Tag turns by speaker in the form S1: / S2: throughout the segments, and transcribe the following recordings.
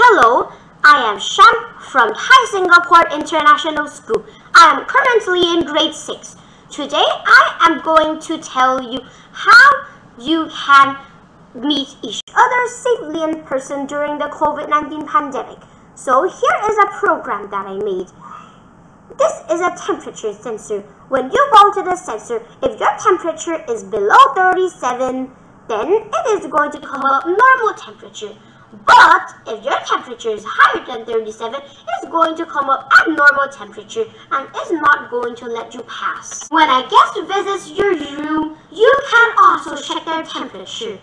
S1: Hello, I am Sham from Thai Singapore International School. I am currently in grade 6. Today I am going to tell you how you can meet each other safely in person during the COVID-19 pandemic. So here is a program that I made. This is a temperature sensor. When you go to the sensor, if your temperature is below 37, then it is going to come up normal temperature. But if your temperature is higher than 37, it's going to come up abnormal temperature and is not going to let you pass. When a guest visits your room, you can also check their temperature.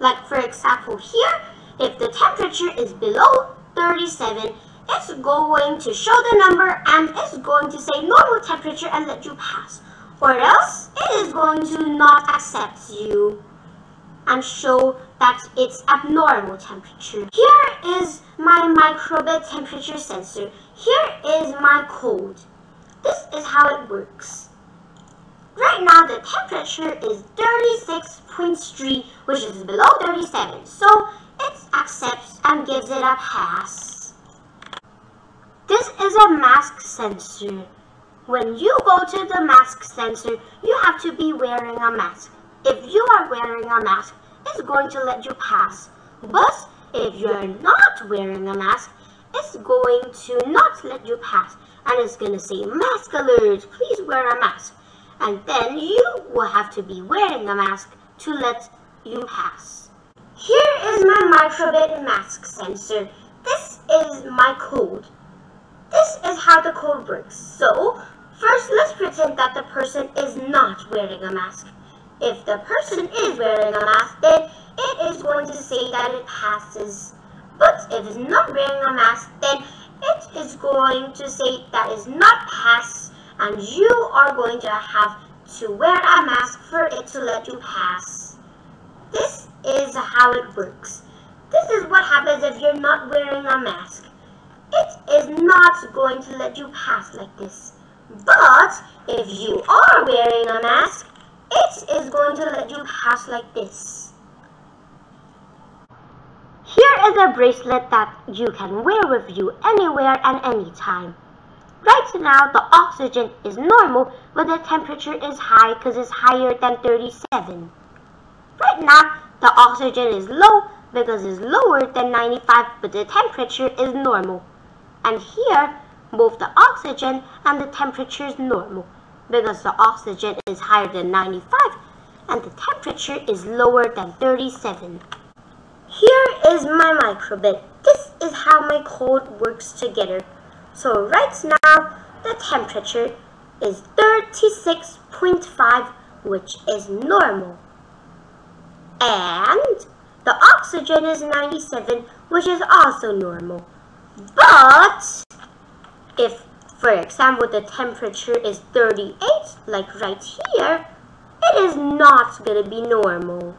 S1: Like for example here, if the temperature is below 37, it's going to show the number and it's going to say normal temperature and let you pass. Or else, it is going to not accept you and show that it's abnormal temperature. Here is my microbit temperature sensor. Here is my code. This is how it works. Right now the temperature is 36.3 which is below 37 so it accepts and gives it a pass. This is a mask sensor. When you go to the mask sensor, you have to be wearing a mask. If you are wearing a mask, it's going to let you pass. But if you're not wearing a mask, it's going to not let you pass. And it's going to say, mask alert, please wear a mask. And then you will have to be wearing a mask to let you pass. Here is my microbit mask sensor. This is my code. This is how the code works. So, first let's pretend that the person is not wearing a mask. If the person is wearing a mask, then it is going to say that it passes. But if it's not wearing a mask, then it is going to say that is not pass, and you are going to have to wear a mask for it to let you pass. This is how it works. This is what happens if you're not wearing a mask. It is not going to let you pass like this. But if you are wearing a mask, it is going to let you pass like this. Here is a bracelet that you can wear with you anywhere and anytime. Right now, the oxygen is normal, but the temperature is high because it's higher than 37. Right now, the oxygen is low because it's lower than 95, but the temperature is normal. And here, both the oxygen and the temperature is normal because the oxygen is higher than 95 and the temperature is lower than 37. Here is my microbit. This is how my code works together. So right now, the temperature is 36.5, which is normal. And the oxygen is 97, which is also normal. But if for example, the temperature is 38, like right here, it is not going to be normal.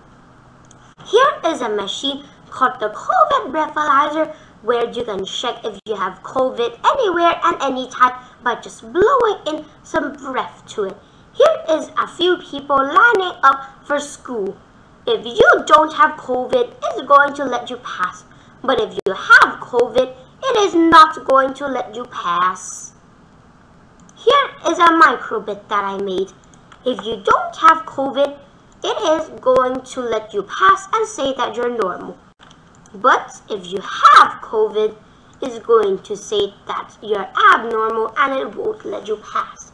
S1: Here is a machine called the COVID breathalyzer where you can check if you have COVID anywhere and anytime by just blowing in some breath to it. Here is a few people lining up for school. If you don't have COVID, it's going to let you pass. But if you have COVID, it is not going to let you pass. Here is a microbit that I made. If you don't have COVID, it is going to let you pass and say that you're normal. But if you have COVID, it's going to say that you're abnormal and it won't let you pass.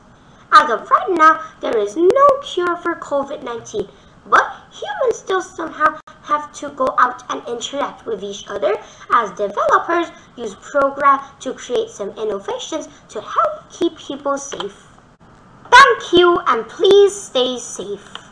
S1: As of right now, there is no cure for COVID-19, but humans still somehow have to go out and interact with each other as developers use program to create some innovations to help keep people safe. Thank you and please stay safe.